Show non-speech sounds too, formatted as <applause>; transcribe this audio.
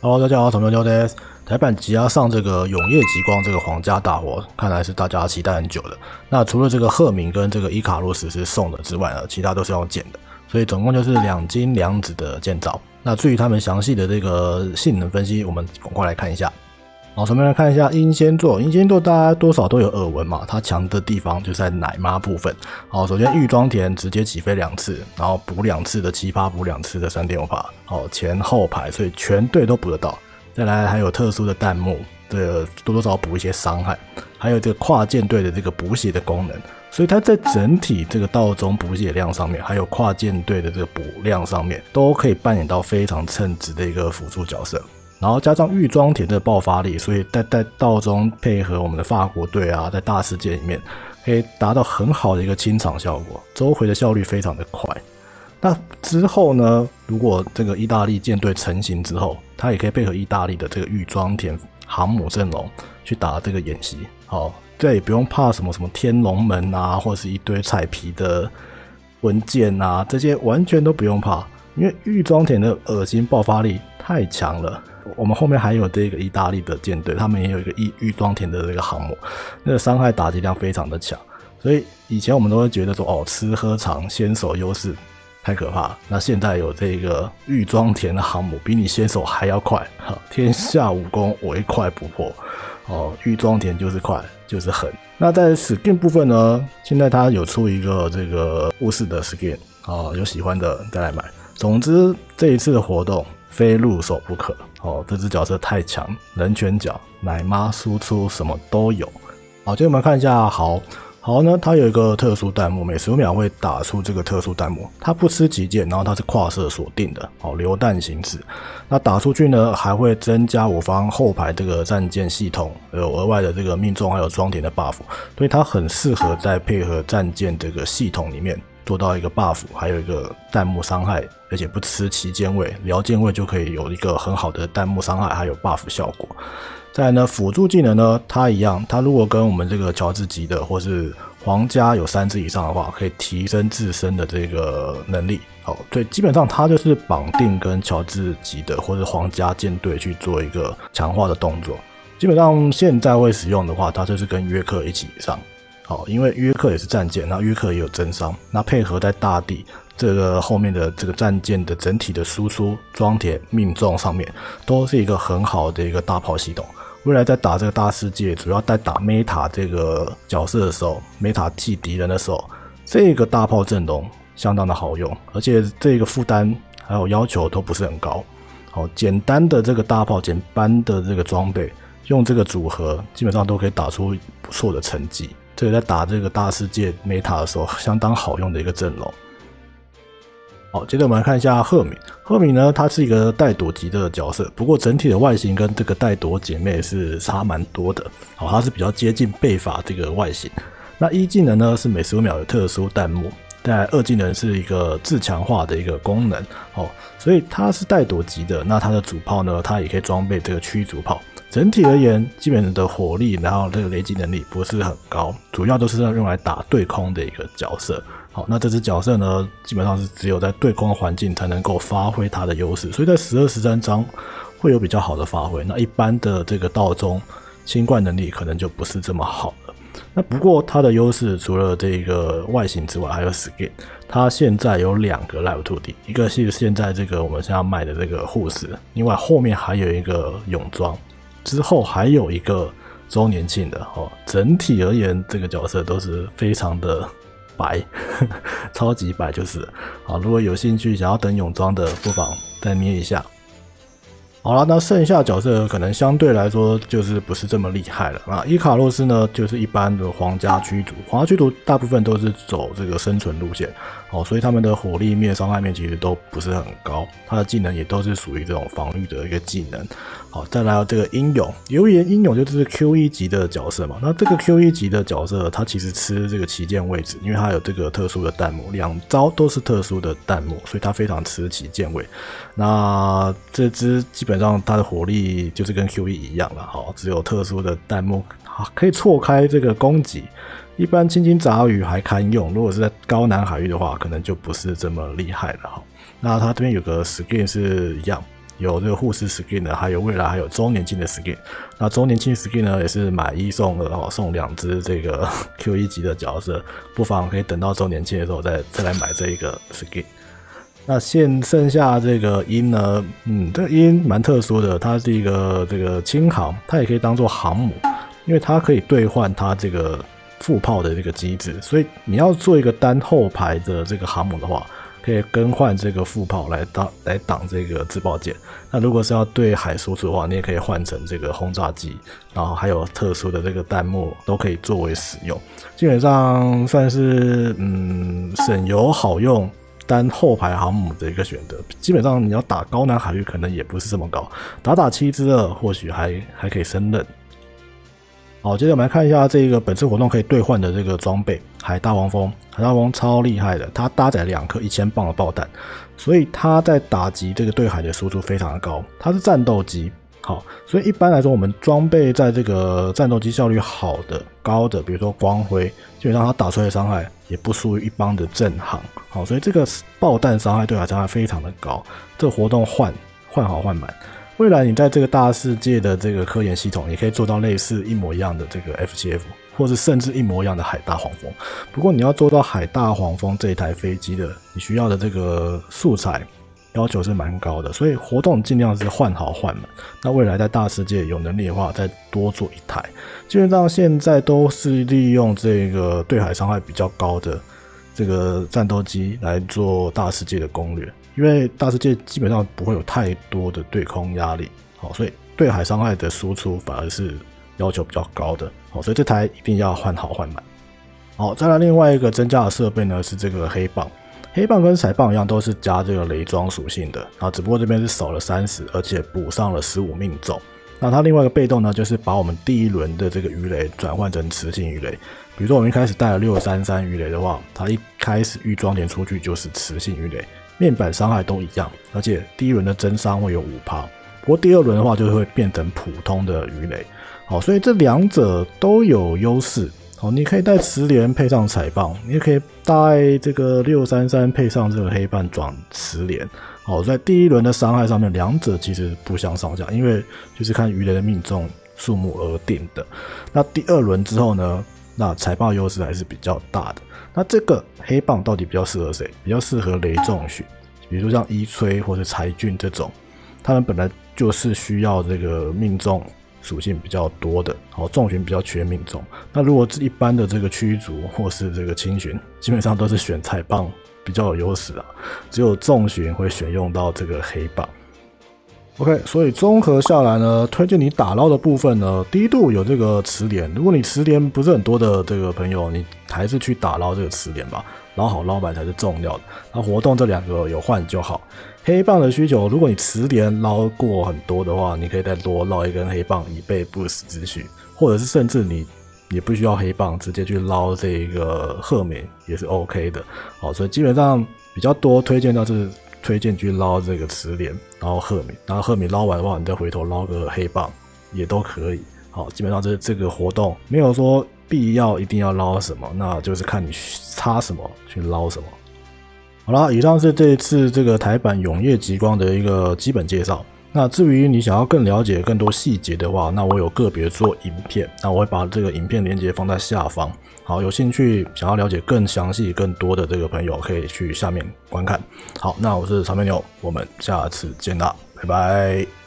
Hello，大家好，草喵喵的台版即将上这个永夜极光这个皇家大火，看来是大家期待很久的。那除了这个赫敏跟这个伊卡洛斯是送的之外呢，其他都是要建的，所以总共就是两金两紫的建造。那至于他们详细的这个性能分析，我们赶快来看一下。好，首先来看一下英仙座，英仙座大家多少都有耳闻嘛，它强的地方就在奶妈部分。好，首先玉装田直接起飞两次，然后补两次的奇葩，补两次的三点五帕，好前后排，所以全队都补得到。再来还有特殊的弹幕，这个多多少少补一些伤害，还有这个跨舰队的这个补血的功能，所以它在整体这个道中补血量上面，还有跨舰队的这个补量上面，都可以扮演到非常称职的一个辅助角色。然后加上玉装田的爆发力，所以在在道中配合我们的法国队啊，在大世界里面可以达到很好的一个清场效果，周回的效率非常的快。那之后呢，如果这个意大利舰队成型之后，它也可以配合意大利的这个玉装田航母阵容去打这个演习。好，这也不用怕什么什么天龙门啊，或者是一堆彩皮的文件啊，这些完全都不用怕，因为玉装田的恶心爆发力太强了。我们后面还有这个意大利的舰队，他们也有一个玉玉装田的这个航母，那个伤害打击量非常的强，所以以前我们都会觉得说，哦，吃喝长先手优势太可怕。那现在有这个玉装田的航母，比你先手还要快，哈，天下武功唯快不破，哦，玉装田就是快，就是狠。那在 skin 部分呢，现在它有出一个这个巫师的 skin，哦，有喜欢的再来买。总之这一次的活动。非入手不可哦！这只角色太强，人拳脚、奶妈输出什么都有。好，接着我们看一下豪豪呢，它有一个特殊弹幕，每十五秒会打出这个特殊弹幕。它不吃旗舰，然后它是跨射锁定的，好榴弹形式。那打出去呢，还会增加我方后排这个战舰系统有额外的这个命中还有装填的 buff，所以它很适合在配合战舰这个系统里面。做到一个 buff，还有一个弹幕伤害，而且不吃旗舰位，聊键位就可以有一个很好的弹幕伤害，还有 buff 效果。再来呢，辅助技能呢，它一样，它如果跟我们这个乔治级的或是皇家有三只以上的话，可以提升自身的这个能力。好，对，基本上它就是绑定跟乔治级的或者皇家舰队去做一个强化的动作。基本上现在会使用的话，它就是跟约克一起上。好，因为约克也是战舰，那约克也有增伤，那配合在大地这个后面的这个战舰的整体的输出、装填、命中上面，都是一个很好的一个大炮系统。未来在打这个大世界，主要在打 Meta 这个角色的时候，Meta 替敌人的时候，这个大炮阵容相当的好用，而且这个负担还有要求都不是很高。好，简单的这个大炮，简单的这个装备，用这个组合，基本上都可以打出不错的成绩。这个在打这个大世界 meta 的时候，相当好用的一个阵容。好，接着我们来看一下赫敏。赫敏呢，她是一个带朵级的角色，不过整体的外形跟这个带朵姐妹是差蛮多的。好，她是比较接近贝法这个外形。那一技能呢是每十五秒有特殊弹幕，在二技能是一个自强化的一个功能。哦，所以它是带躲级的。那它的主炮呢，它也可以装备这个驱逐炮。整体而言，基本的火力，然后这个雷击能力不是很高，主要都是要用来打对空的一个角色。好，那这只角色呢，基本上是只有在对空环境才能够发挥它的优势，所以在十二十三章会有比较好的发挥。那一般的这个道中清冠能力可能就不是这么好了。那不过它的优势除了这个外形之外，还有 skin。它现在有两个 live 土地，一个是现在这个我们现在卖的这个护士，另外后面还有一个泳装。之后还有一个周年庆的哦，整体而言这个角色都是非常的白，<laughs> 超级白就是好。如果有兴趣想要等泳装的，不妨再捏一下。好了，那剩下角色可能相对来说就是不是这么厉害了那。伊卡洛斯呢，就是一般的皇家驱逐，皇家驱逐大部分都是走这个生存路线，哦，所以他们的火力面、伤害面其实都不是很高，他的技能也都是属于这种防御的一个技能。好，再来这个英勇，由于英勇就是 Q 一级的角色嘛，那这个 Q 一级的角色，他其实吃这个旗舰位置，因为他有这个特殊的弹幕，两招都是特殊的弹幕，所以他非常吃旗舰位。那这只基本上它的火力就是跟 Q 一一样了，哈，只有特殊的弹幕，可以错开这个攻击，一般轻轻杂鱼还堪用，如果是在高难海域的话，可能就不是这么厉害了哈。那它这边有个 skin 是一样。有这个护士 skin 的，还有未来还有周年庆的 skin。那周年庆 skin 呢，也是买一送二哦，送两只这个 <laughs> Q 一级的角色，不妨可以等到周年庆的时候再再来买这一个 skin。那现剩下这个鹰呢，嗯，这个鹰蛮特殊的，它是一个这个轻航，它也可以当做航母，因为它可以兑换它这个副炮的这个机制，所以你要做一个单后排的这个航母的话。可以更换这个副炮来挡来挡这个自爆舰。那如果是要对海输出的话，你也可以换成这个轰炸机，然后还有特殊的这个弹幕都可以作为使用。基本上算是嗯省油好用单后排航母的一个选择。基本上你要打高难海域可能也不是这么高，打打七之二或许还还可以胜任。好，接着我们来看一下这个本次活动可以兑换的这个装备——海大黄蜂。海大黄蜂超厉害的，它搭载两颗一千磅的爆弹，所以它在打击这个对海的输出非常的高。它是战斗机，好，所以一般来说，我们装备在这个战斗机效率好的、高的，比如说光辉，基本上它打出来的伤害也不输于一般的正航。好，所以这个爆弹伤害对海伤害非常的高。这个活动换换好换满。未来你在这个大世界的这个科研系统，也可以做到类似一模一样的这个 FGF，或是甚至一模一样的海大黄蜂。不过你要做到海大黄蜂这一台飞机的，你需要的这个素材要求是蛮高的，所以活动尽量是换好换满。那未来在大世界有能力的话，再多做一台。基本上现在都是利用这个对海伤害比较高的这个战斗机来做大世界的攻略。因为大世界基本上不会有太多的对空压力，好，所以对海伤害的输出反而是要求比较高的，好，所以这台一定要换好换满。好，再来另外一个增加的设备呢是这个黑棒，黑棒跟彩棒一样都是加这个雷装属性的，啊，只不过这边是少了三十，而且补上了十五命中。那它另外一个被动呢，就是把我们第一轮的这个鱼雷转换成磁性鱼雷，比如说我们一开始带了六三三鱼雷的话，它一开始预装点出去就是磁性鱼雷。面板伤害都一样，而且第一轮的增伤会有五趴，不过第二轮的话就会变成普通的鱼雷。好，所以这两者都有优势。好，你可以带磁联配上彩棒，你也可以带这个六三三配上这个黑半转磁联。好，在第一轮的伤害上面，两者其实不相上下，因为就是看鱼雷的命中数目而定的。那第二轮之后呢，那彩棒优势还是比较大的。那这个黑棒到底比较适合谁？比较适合雷重巡，比如像一吹或者柴俊这种，他们本来就是需要这个命中属性比较多的，好重巡比较全命中。那如果是一般的这个驱逐或是这个轻巡，基本上都是选彩棒比较有优势啊，只有重巡会选用到这个黑棒。OK，所以综合下来呢，推荐你打捞的部分呢，低度有这个磁连。如果你磁连不是很多的这个朋友，你还是去打捞这个磁连吧，捞好捞板才是重要的。那活动这两个有换就好。黑棒的需求，如果你磁连捞过很多的话，你可以再多捞一根黑棒以备不时之需，或者是甚至你也不需要黑棒，直接去捞这个赫敏也是 OK 的。好，所以基本上比较多推荐到是。推荐去捞这个磁连，然后赫敏，然后赫敏捞完的话，你再回头捞个黑棒也都可以。好，基本上这这个活动没有说必要一定要捞什么，那就是看你差什么去捞什么。好了，以上是这次这个台版永夜极光的一个基本介绍。那至于你想要更了解更多细节的话，那我有个别做影片，那我会把这个影片链接放在下方。好，有兴趣想要了解更详细、更多的这个朋友，可以去下面观看。好，那我是长面牛，我们下次见啦，拜拜。